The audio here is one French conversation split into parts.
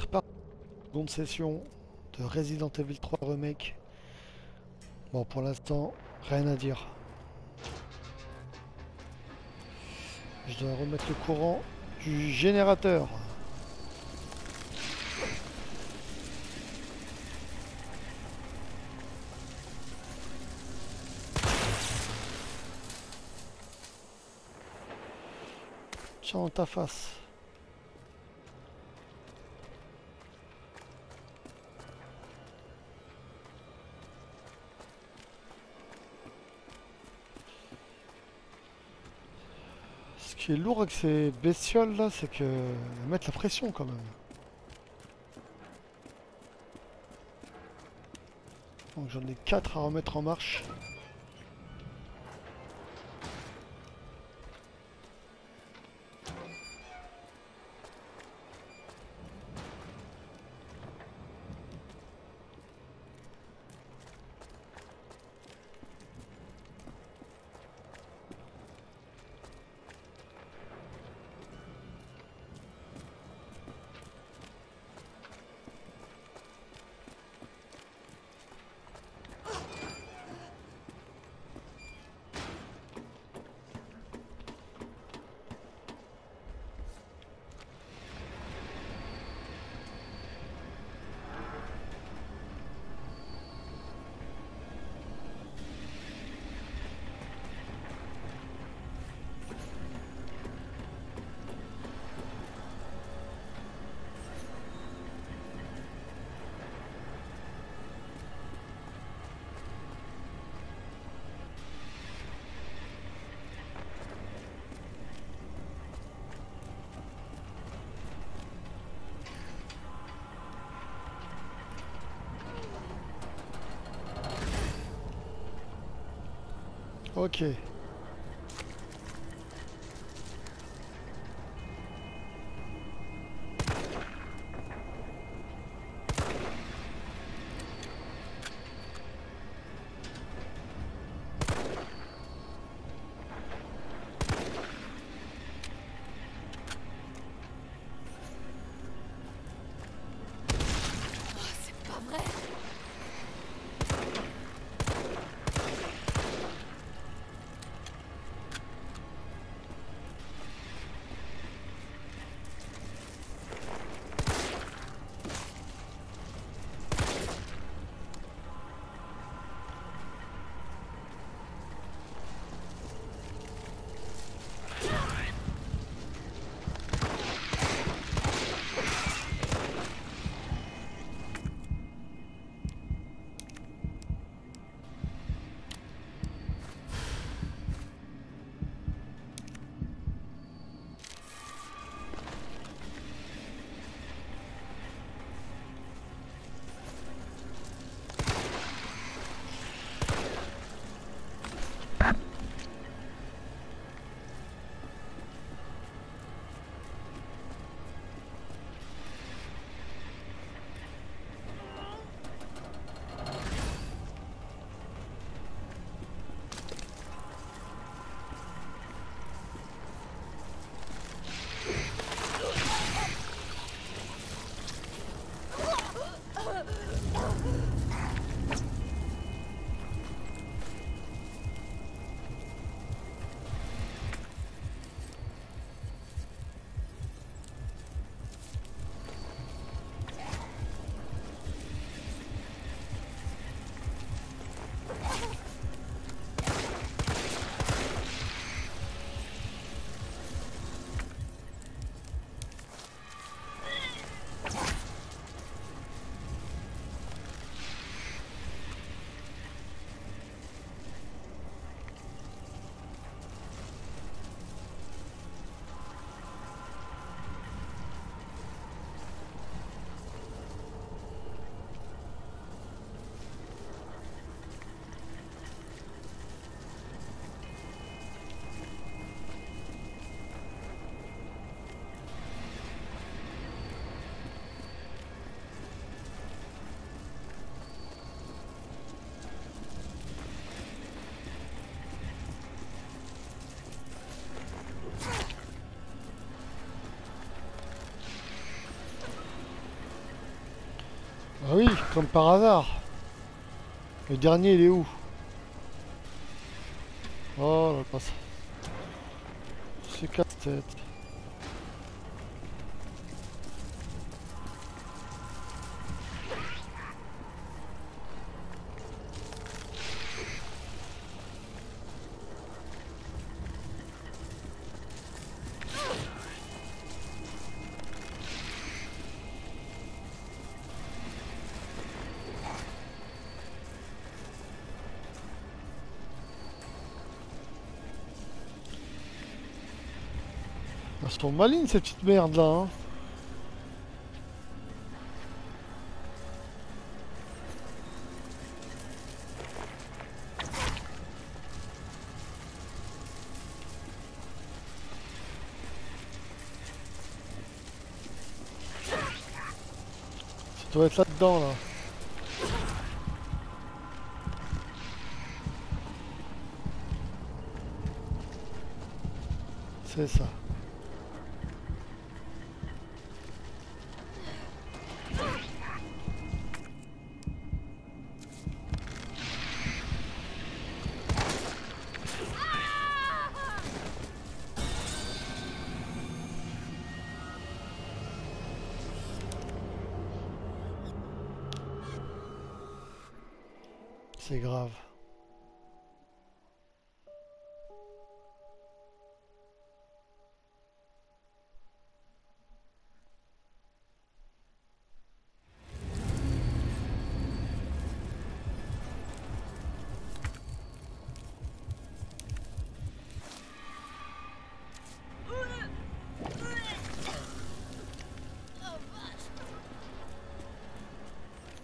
Seconde session de Resident Evil 3 Remake. Bon, pour l'instant, rien à dire. Je dois remettre le courant du générateur. Tiens, ta face. Ce est lourd avec ces bestioles là, c'est que elles mettent la pression quand même. Donc j'en ai 4 à remettre en marche. Ok. Ah oui, comme par hasard. Le dernier, il est où? Elles sont malines ces petites merdes là. Hein. Ça doit être là-dedans là. C'est ça.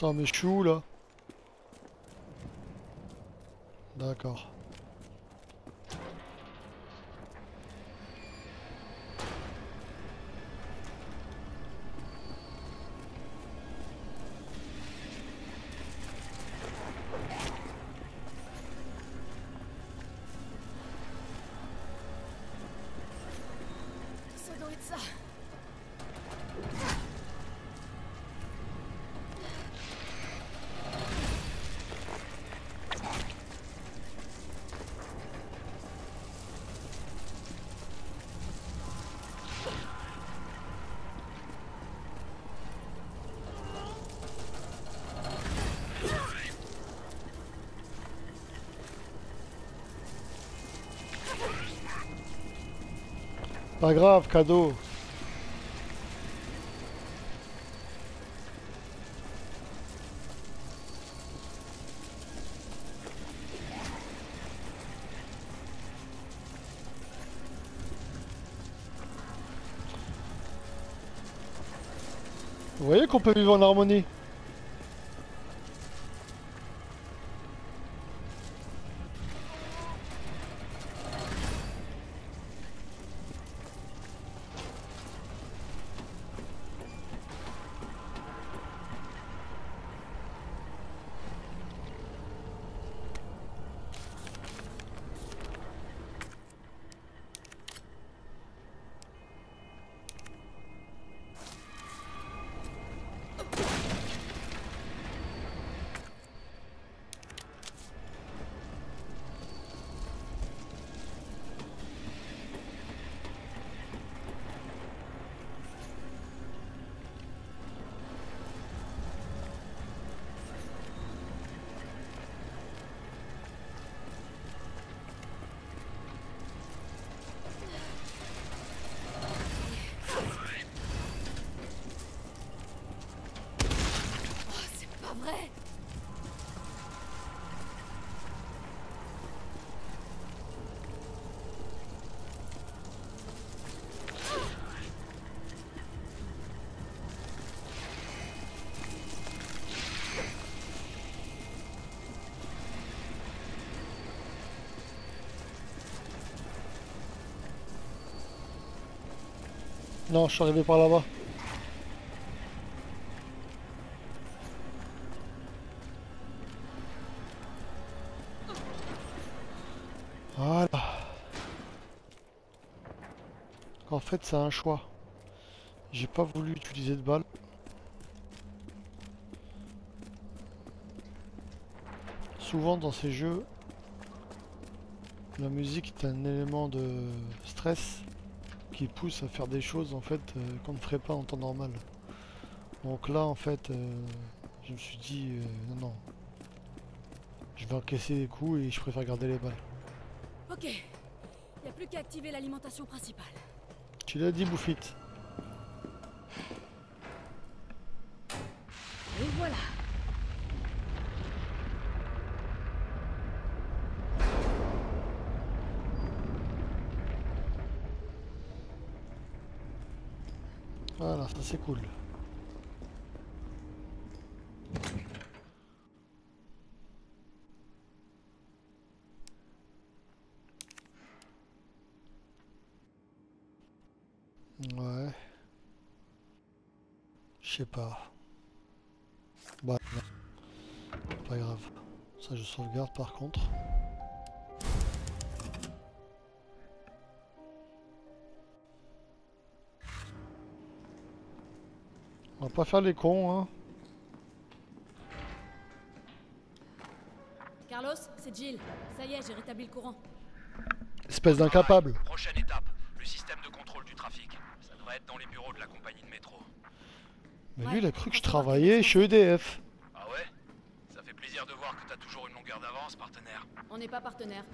Attends, mais je suis où là Pas grave, cadeau. Vous voyez qu'on peut vivre en harmonie Non, je suis arrivé par là-bas. Voilà. En fait, c'est un choix. J'ai pas voulu utiliser de balles. souvent dans ces jeux, la musique est un élément de stress qui pousse à faire des choses en fait euh, qu'on ne ferait pas en temps normal. Donc là en fait, euh, je me suis dit euh, non non, je vais encaisser les coups et je préfère garder les balles. Ok. Y a plus qu'à activer l'alimentation principale. Tu l'as dit Bouffite. Et voilà. Voilà, ça c'est cool. Ouais. Je sais pas. Bah. Pas grave. Ça je sauvegarde par contre. On va pas faire les cons, hein. Carlos, c'est Jill. Ça y est, j'ai rétabli le courant. Espèce d'incapable. Prochaine étape, le système de contrôle du trafic. Ça devrait être dans les bureaux de la compagnie de métro. Mais lui il a cru que je travaillais chez EDF. Ah ouais? Ça fait plaisir de voir que t'as toujours une longueur d'avance, partenaire. On n'est pas partenaires.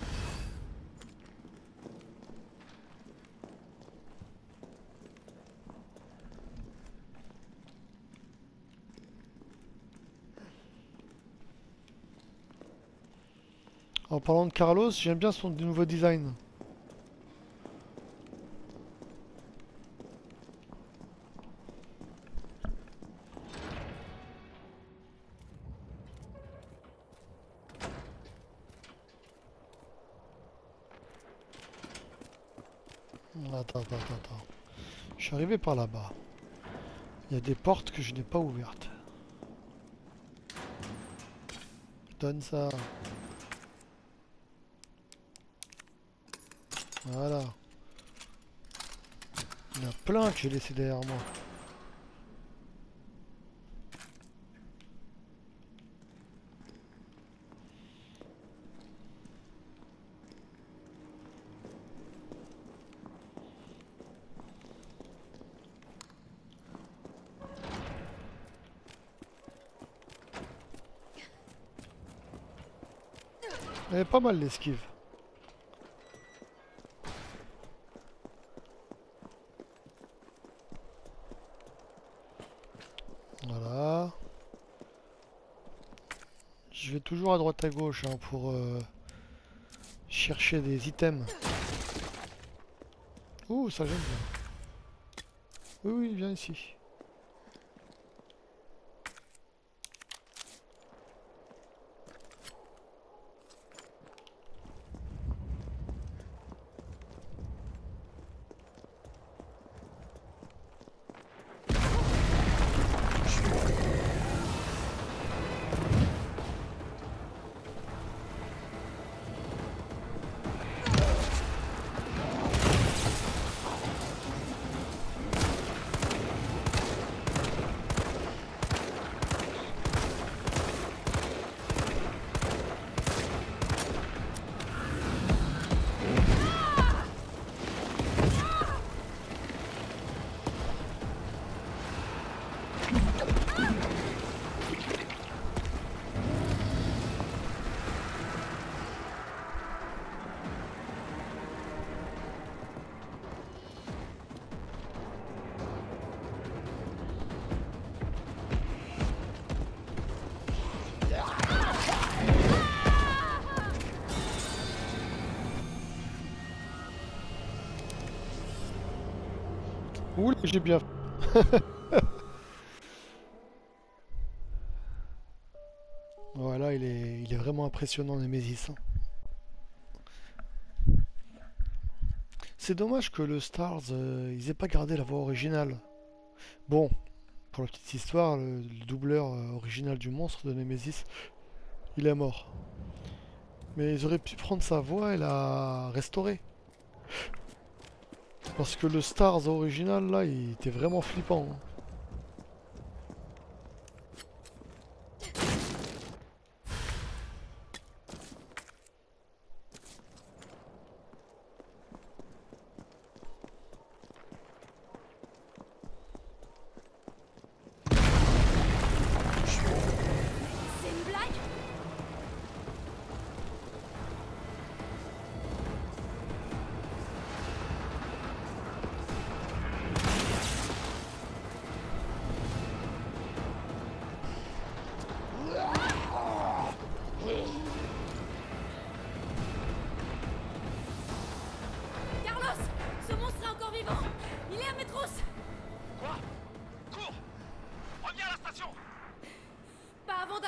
En parlant de Carlos, j'aime bien son nouveau design. Attends, attends, attends. Je suis arrivé par là-bas. Il y a des portes que je n'ai pas ouvertes. Donne ça. Voilà. Il y en a plein que j'ai laissé derrière moi. Elle est pas mal l'esquive. Voilà. Je vais toujours à droite à gauche hein, pour euh, chercher des items. Ouh, ça j'aime bien. Oui, oui, viens ici. J'ai bien fait. Voilà, il est, il est vraiment impressionnant, Nemesis. hein. C'est dommage que le Stars, euh, ils aient pas gardé la voix originale. Bon, pour la petite histoire, le, le doubleur euh, original du monstre de Nemesis, il est mort. Mais ils auraient pu prendre sa voix et la restaurer. Parce que le Stars original, là, il était vraiment flippant. hein.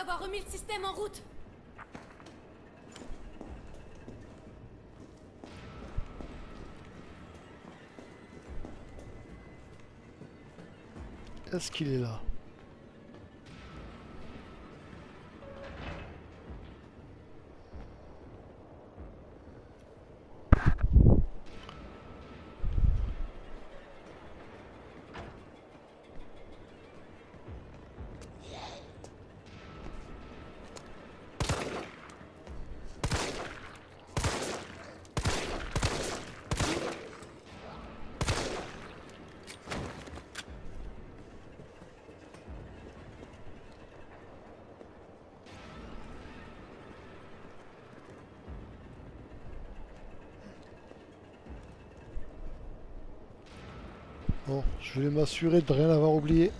D'avoir remis le système en route. Est-ce qu'il est là? Je vais m'assurer de rien avoir oublié.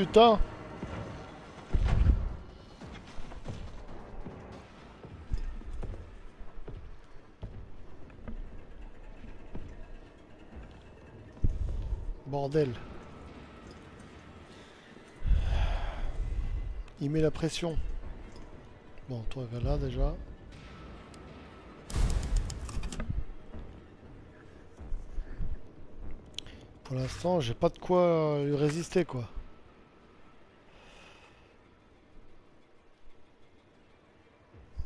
Putain Bordel. Il met la pression. Bon, toi, va là déjà. Pour l'instant, j'ai pas de quoi lui résister, quoi.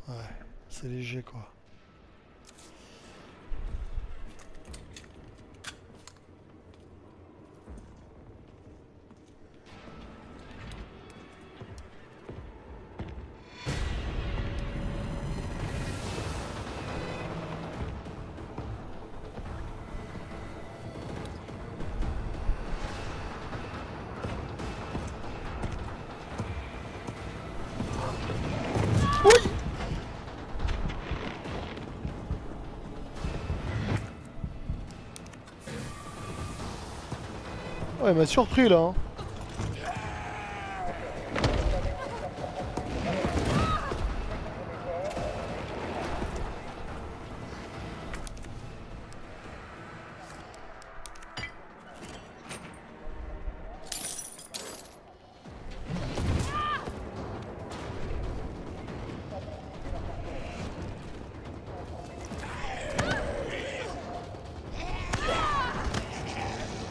Ouais, c'est léger, quoi. M'a surpris là. hein.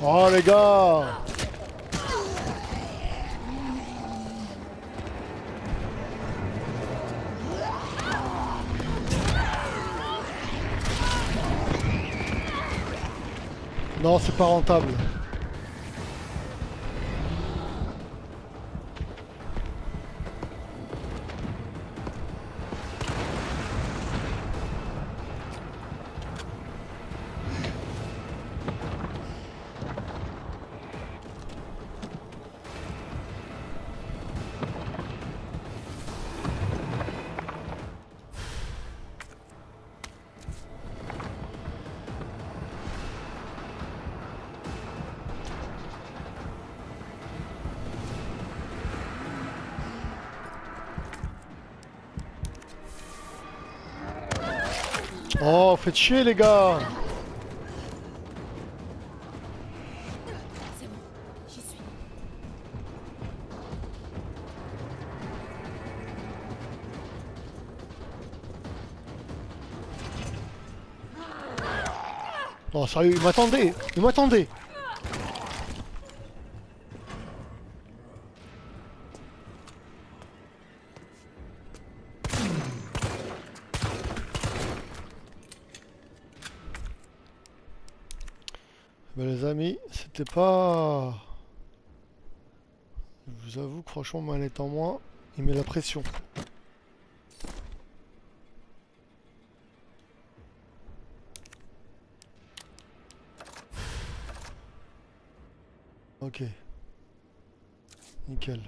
Oh les gars Non, c'est Oh, faites chier les gars bon. Non, sérieux, il m'attendait Il m'attendait c'était pas... Je vous avoue que franchement, manette en moins, il met la pression. Ok. Nickel.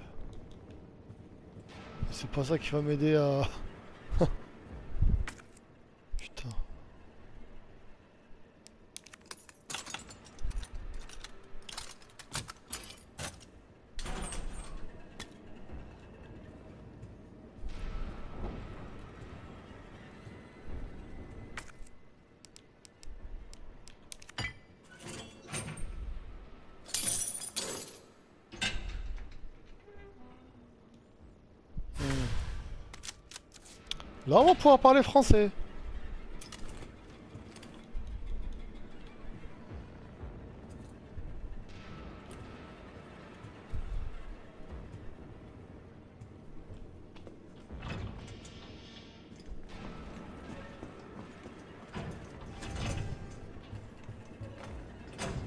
C'est pas ça qui va m'aider à... Putain. Hmm. Va pouvoir parler français.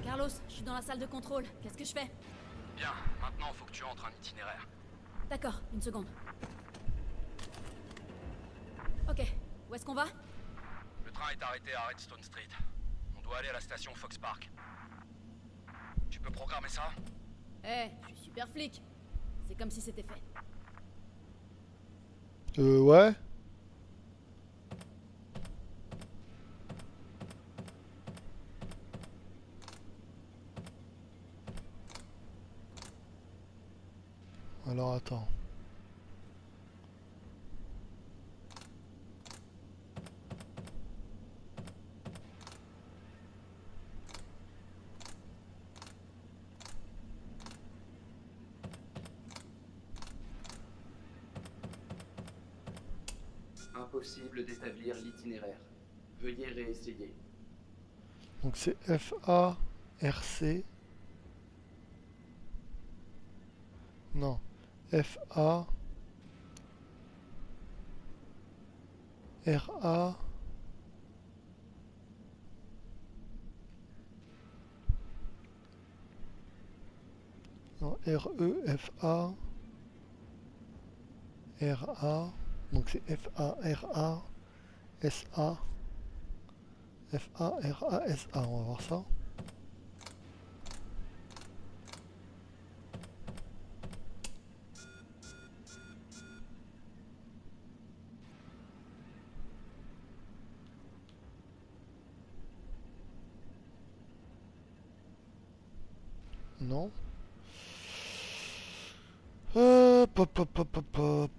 Carlos, je suis dans la salle de contrôle. Qu'est-ce que je fais? Bien, maintenant faut que tu entres un itinéraire. D'accord, une seconde. Ok, où est-ce qu'on va? Le train est arrêté à Redstone Street. On doit aller à la station Fox Park. Tu peux programmer ça? Eh, je suis super flic. C'est comme si c'était fait. Euh, ouais. Alors attends. Impossible d'établir l'itinéraire. Veuillez réessayer. Donc c'est F-A-R-C. Non. F-A. R-A. Non, R-E-F-A. R-A. Donc c'est F-A-R-A. S-A. F-A-R-A-S-A, on va voir ça. Non. Hop, hop, hop, hop, hop, hop.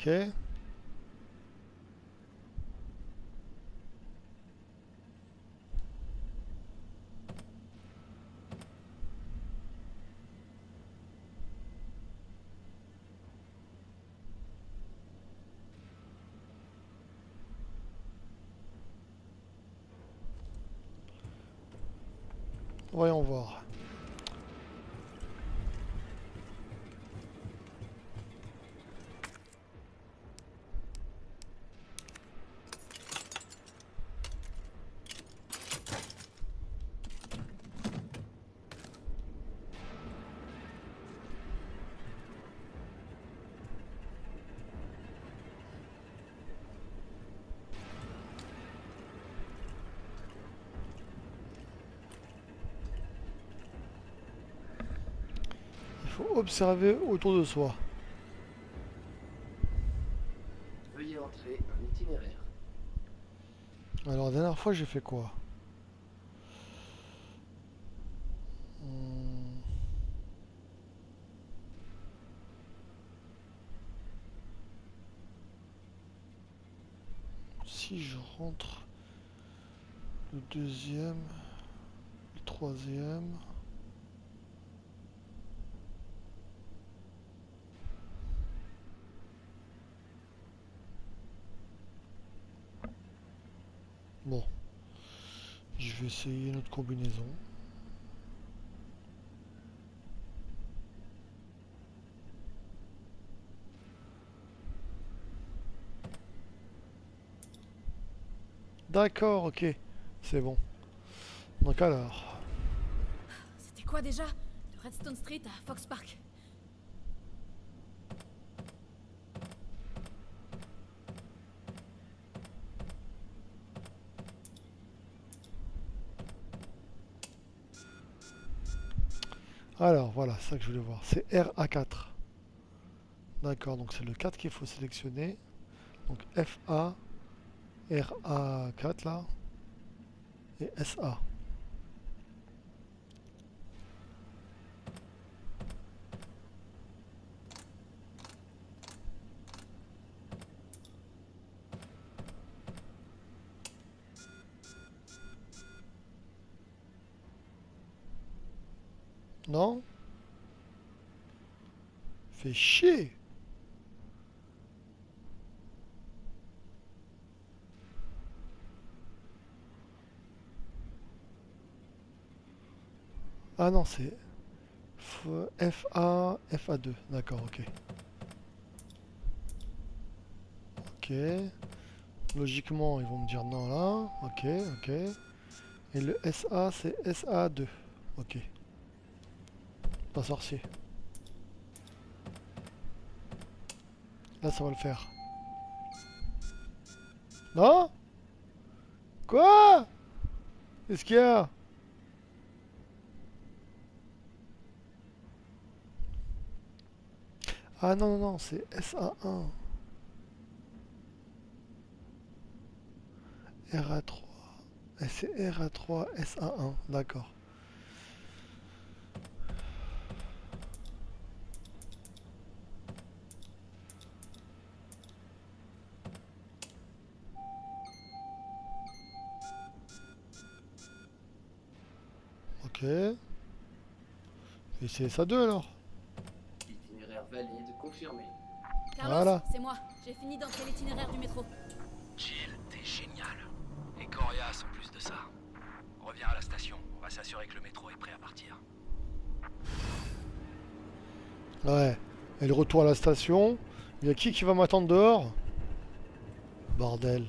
Ok. Voyons voir. Faut observer autour de soi. Veuillez entrer un itinéraire. Alors la dernière fois j'ai fait quoi? Hmm. Si je rentre le deuxième, le troisième. Bon. Je vais essayer notre combinaison. D'accord, ok. C'est bon. Donc alors. C'était quoi déjà? De Redstone Street à Fox Park. Alors voilà, ça que je voulais voir. C'est RA4. D'accord, donc c'est le 4 qu'il faut sélectionner. Donc FA, RA4 là. Et SA. Non Chier Ah non, c'est FA, FA2. D'accord, ok. Ok. Logiquement, ils vont me dire non là. Ok, ok. Et le SA, c'est SA2. Ok. Pas sorcier. Là, ça va le faire. Non? Quoi? Qu'est-ce qu'il y a? Ah non, non, non, c'est SA1. RA3. Et c'est RA3, SA1. D'accord. Ok. Et c'est SA2 alors Itinéraire valide confirmé. Carlos, Voilà. c'est moi. J'ai fini d'entrer l'itinéraire du métro. Jill, t'es génial. Et coriace en plus de ça. Reviens à la station. On va s'assurer que le métro est prêt à partir. Ouais. Et le retour à la station. Il y a qui qui va m'attendre dehors? Bordel.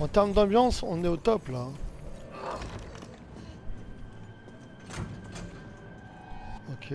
En termes d'ambiance, on est au top là. Ok.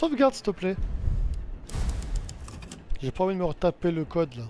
Sauvegarde s'il te plaît. J'ai pas envie de me retaper le code là.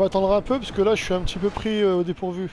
Vais attendre un peu parce que là je suis un petit peu pris euh, au dépourvu.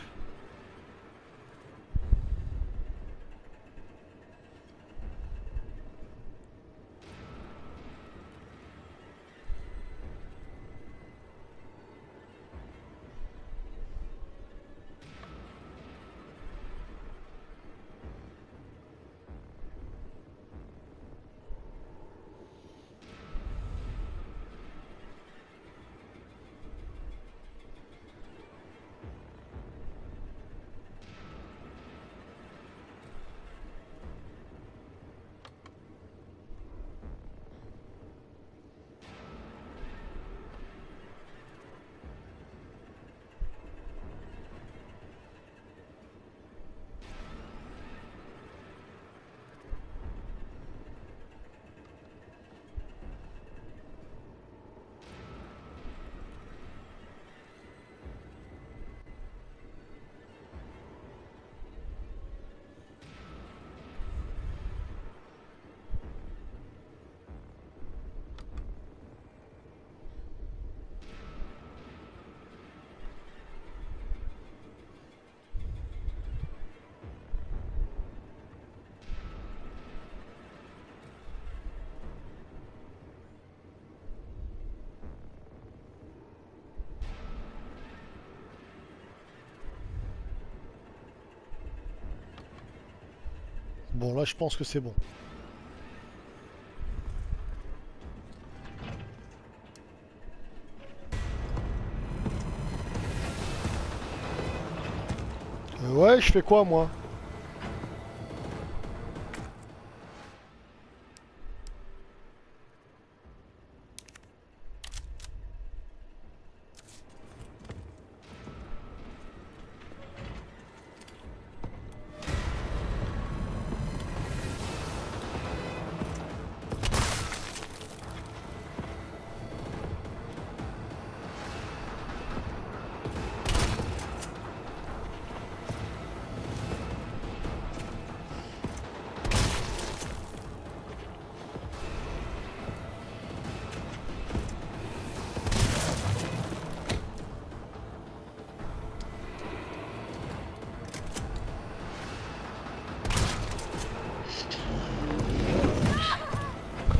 Bon là je pense que c'est bon. Euh, ouais, je fais quoi moi?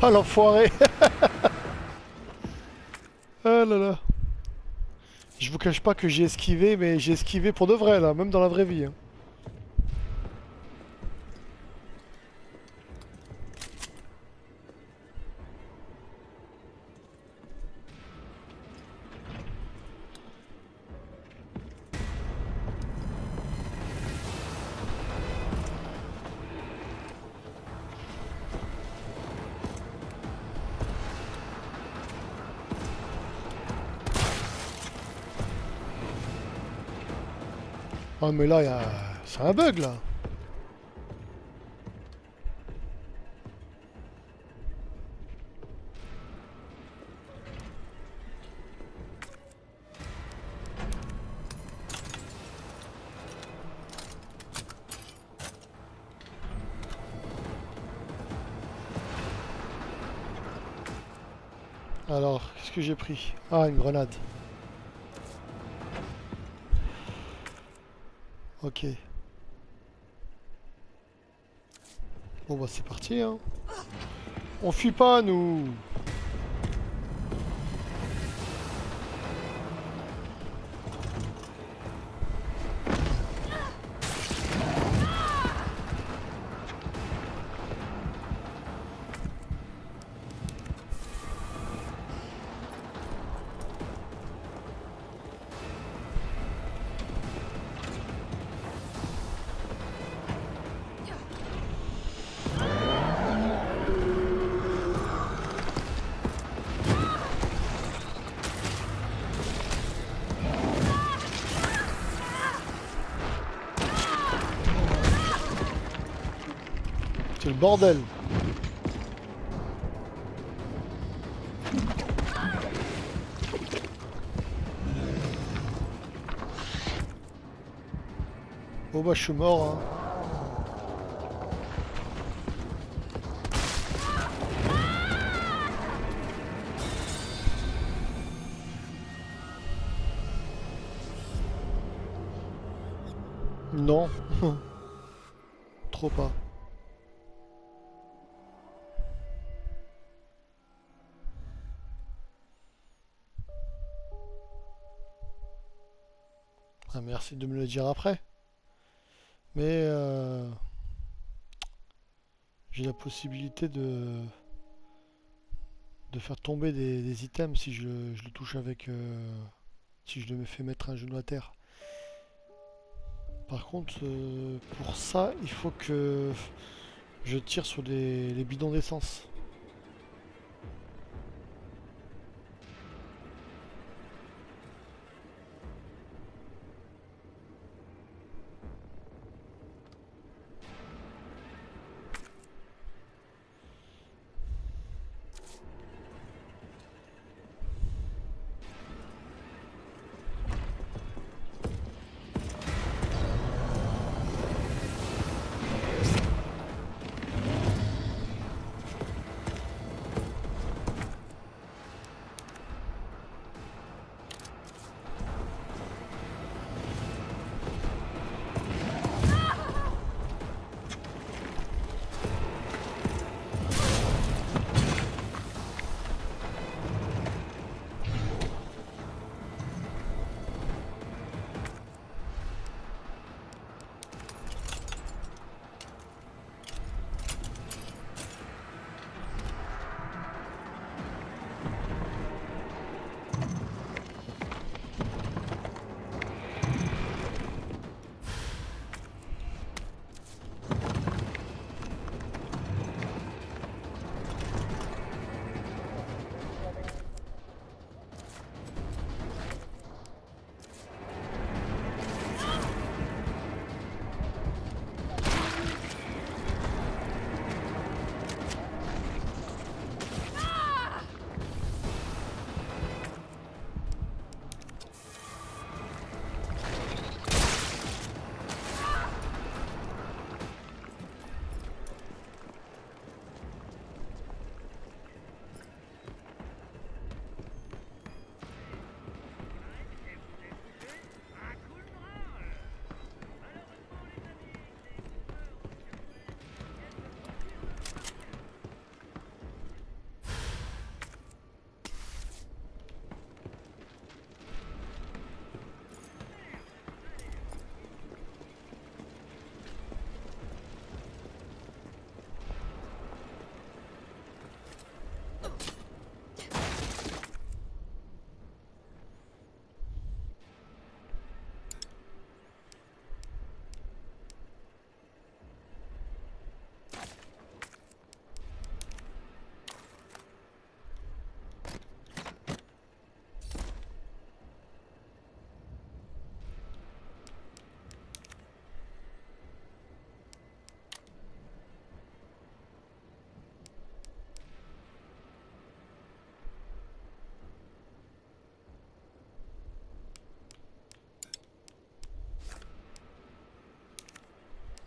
Ah l'enfoiré Ah là là Je vous cache pas que j'ai esquivé, mais j'ai esquivé pour de vrai là, même dans la vraie vie. hein. Ah mais là, a... c'est un bug là Alors, qu'est-ce que j'ai pris? Ah, une grenade. Ok. Bon bah c'est parti hein. On fuit pas nous bordel Bon bah je suis mort hein. Dire après. Mais euh, j'ai la possibilité de de faire tomber des, items si je, le touche avec euh, si je me fais mettre un genou à terre. Par contre, euh, pour ça, il faut que je tire sur les bidons d'essence.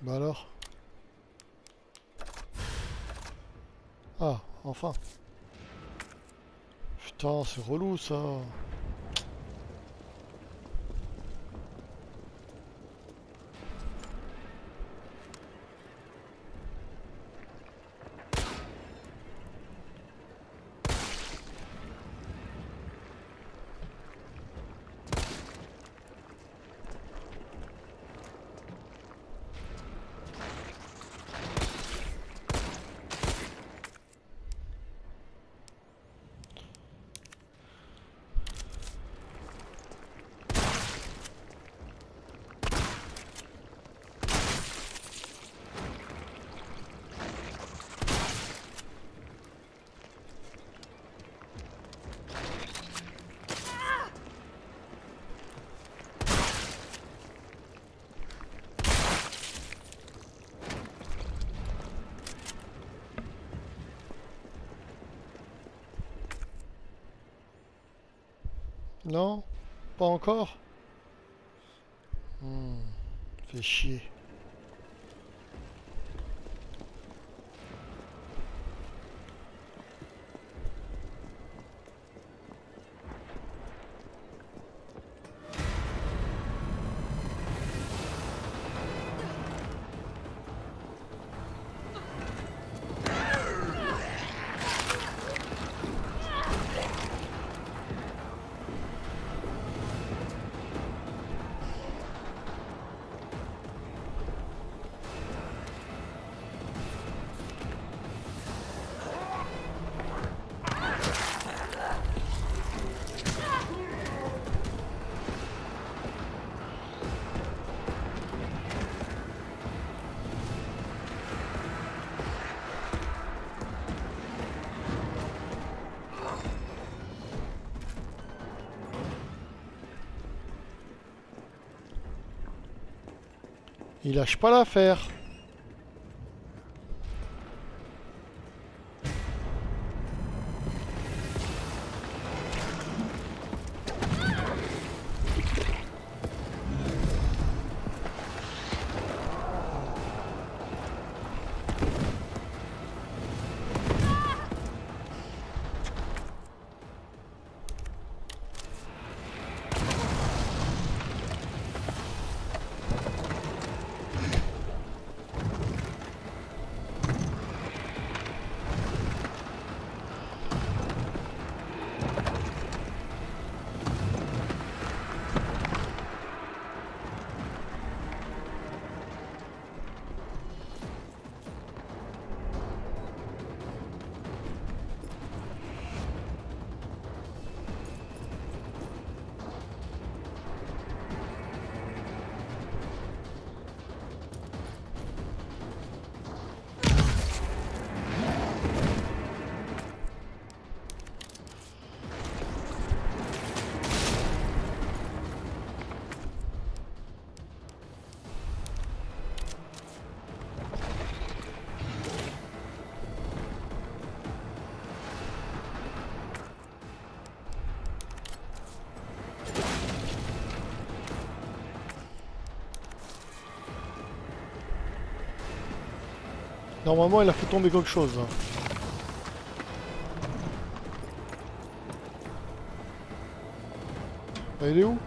Bah alors Ah, enfin. Putain, c'est relou ça. Non Pas encore Hmm, Fait chier. Lâche pas l'affaire. Normalement, il a fait tomber quelque chose. là. Ah, Il est où?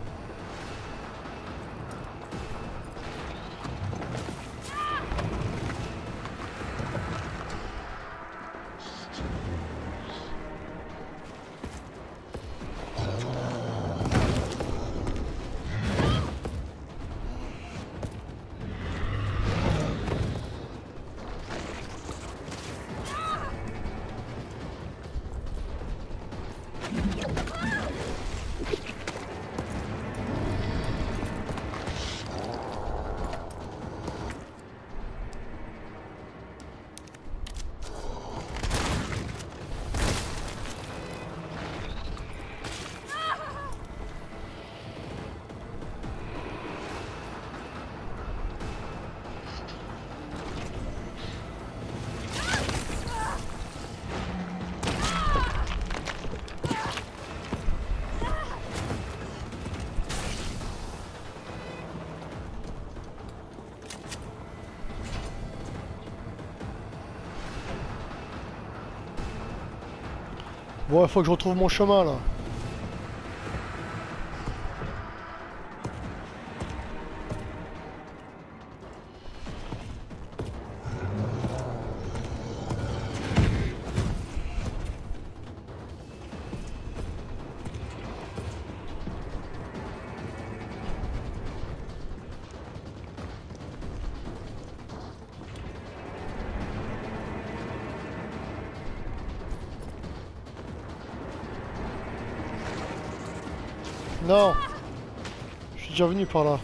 Bon, il faut que je retrouve mon chemin là. Suis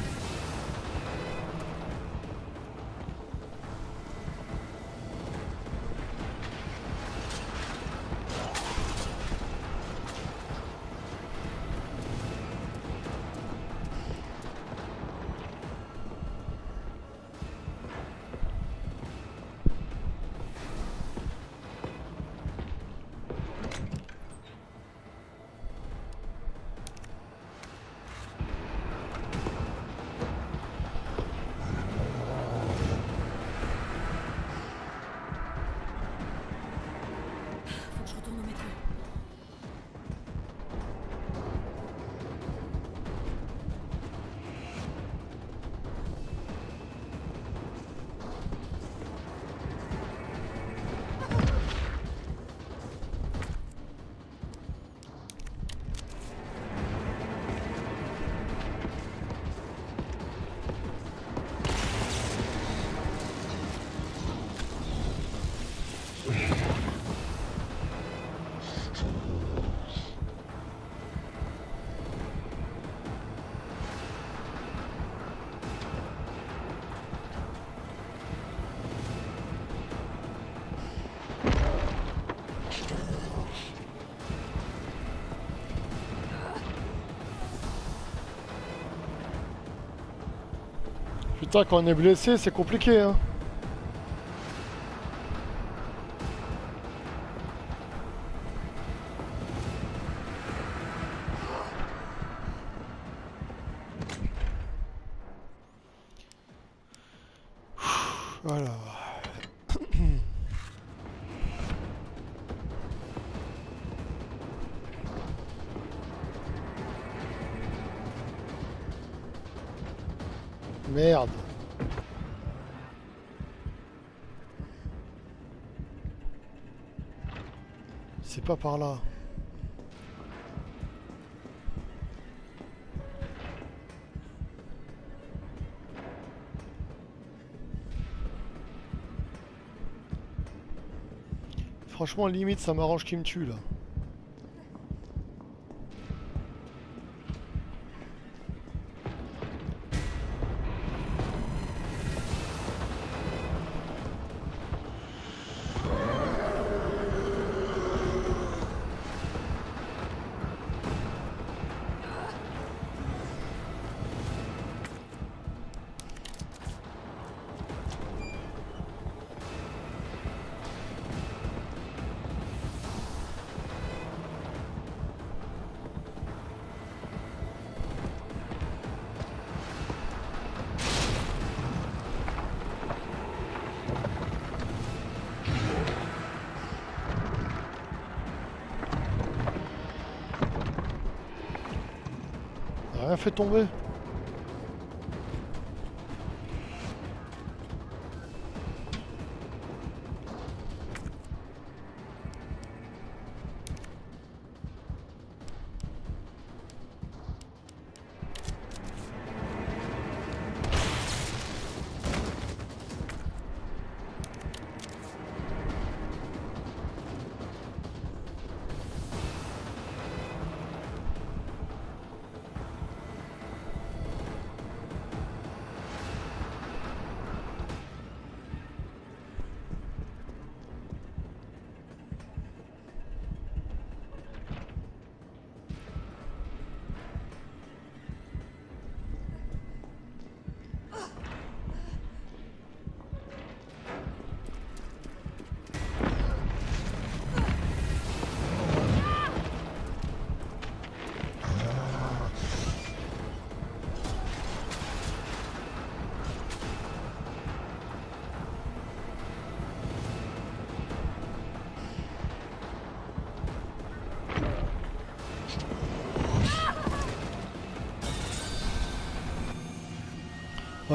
Quand on est blessé, c'est compliqué, hein. Merde. C'est pas par là. Franchement, limite, ça m'arrange qu'il me tue là. Fait tomber.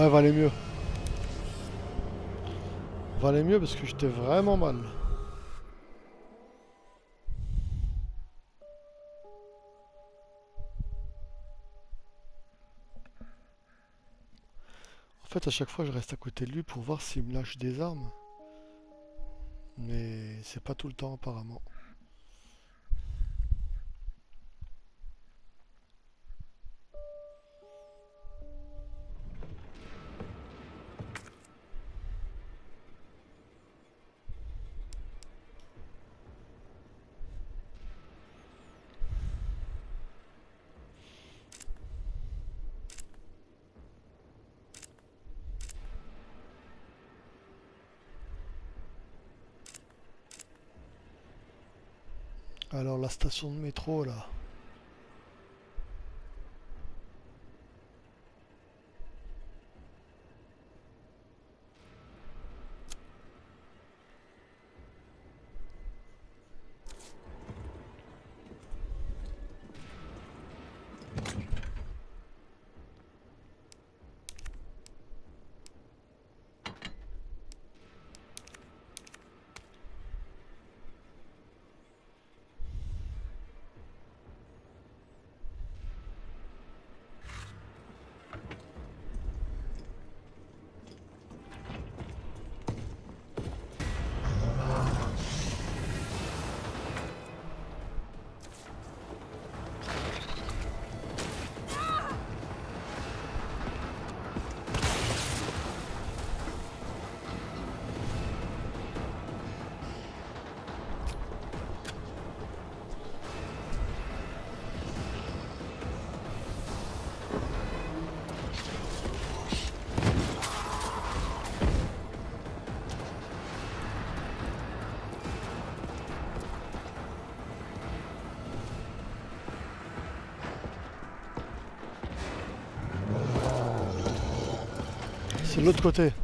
Valait mieux. Valait mieux parce que j'étais vraiment mal. En fait, à chaque fois, je reste à côté de lui pour voir s'il me lâche des armes. Mais c'est pas tout le temps apparemment. Station de métro là. L'autre côté.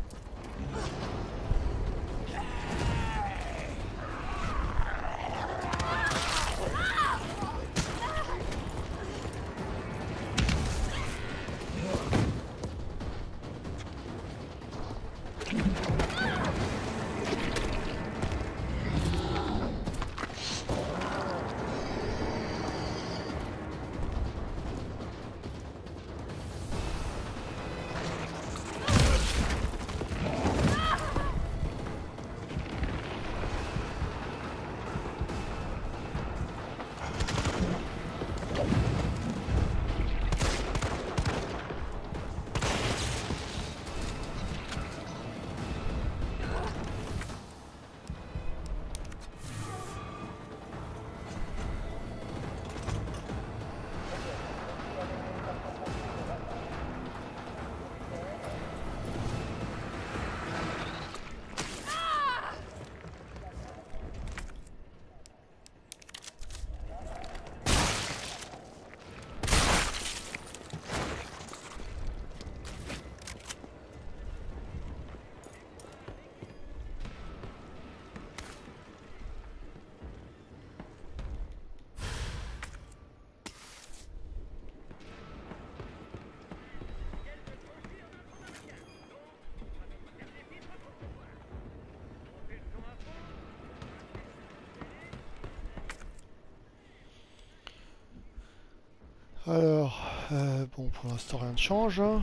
Alors, euh, bon, pour l'instant rien ne change. hein.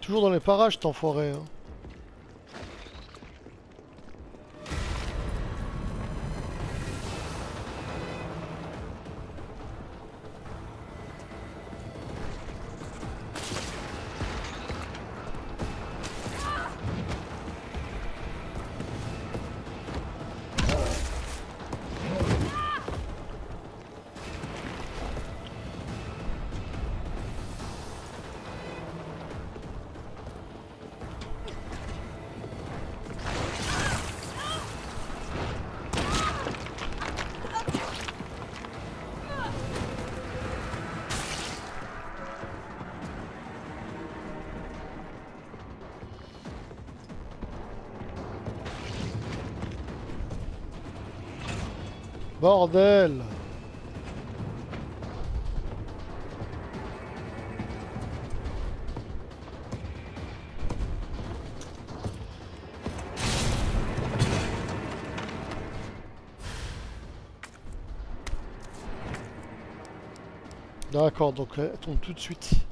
Toujours dans les parages, cet enfoiré. hein. Bordel D'accord, donc elle tombe tout de suite.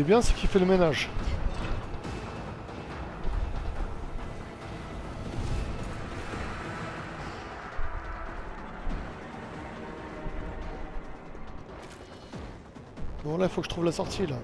Qui est bien, c'est qu'il fait le ménage. Bon là, il faut que je trouve la sortie là.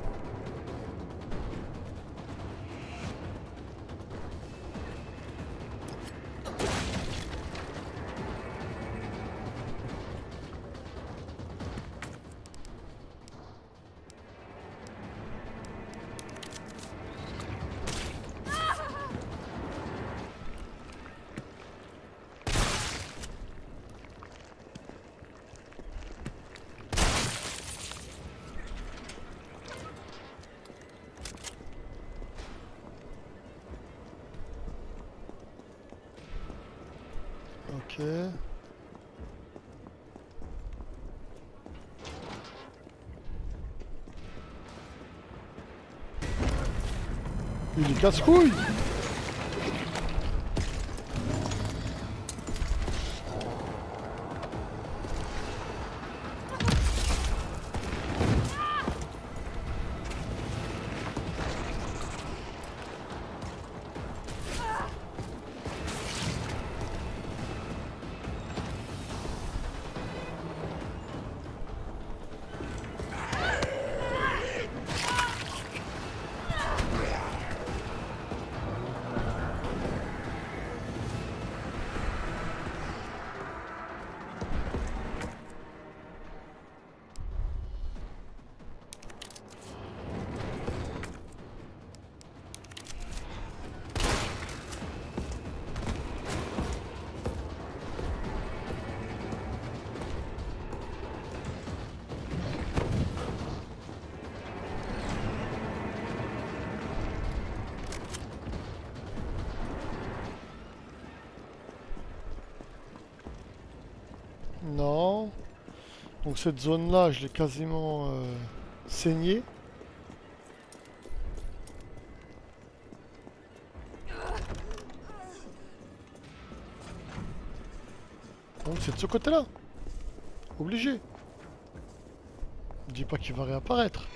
Il est casse-couille cette zone-là, je l'ai quasiment euh, saignée. Donc c'est de ce côté-là. Obligé. Dis pas qu'il va réapparaître.